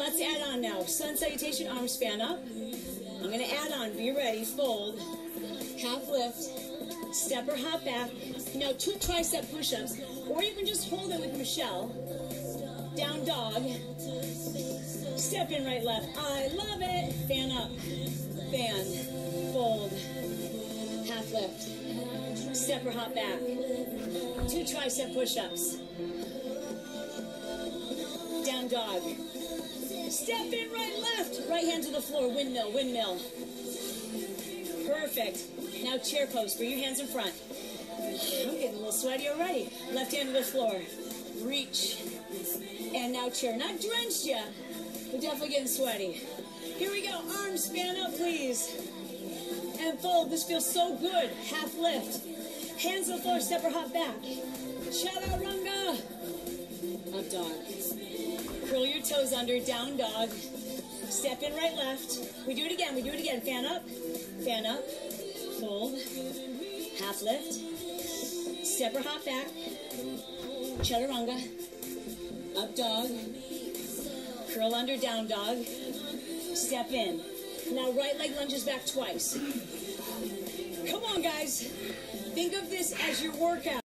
let's add on now. Sun salutation, arm span up. I'm gonna add on, be ready, fold, half lift, step or hop back. Now two tricep push-ups, or you can just hold it with Michelle. Down dog, step in right left. I love it. Fan up, fan, fold, half lift, step or hop back. Two tricep push-ups. Dog. Step in right left. Right hand to the floor. Windmill, windmill. Perfect. Now chair pose. Bring your hands in front. I'm getting a little sweaty already. Left hand to the floor. Reach. And now chair. Not drenched yet, but definitely getting sweaty. Here we go. Arms span up, please. And fold. This feels so good. Half lift. Hands on the floor. Step or hop back. Chaturanga. Your toes under, down dog. Step in right, left. We do it again, we do it again. Fan up, fan up, fold, half lift, step or hop back, chaturanga, up dog, curl under, down dog, step in. Now right leg lunges back twice. Come on, guys. Think of this as your workout.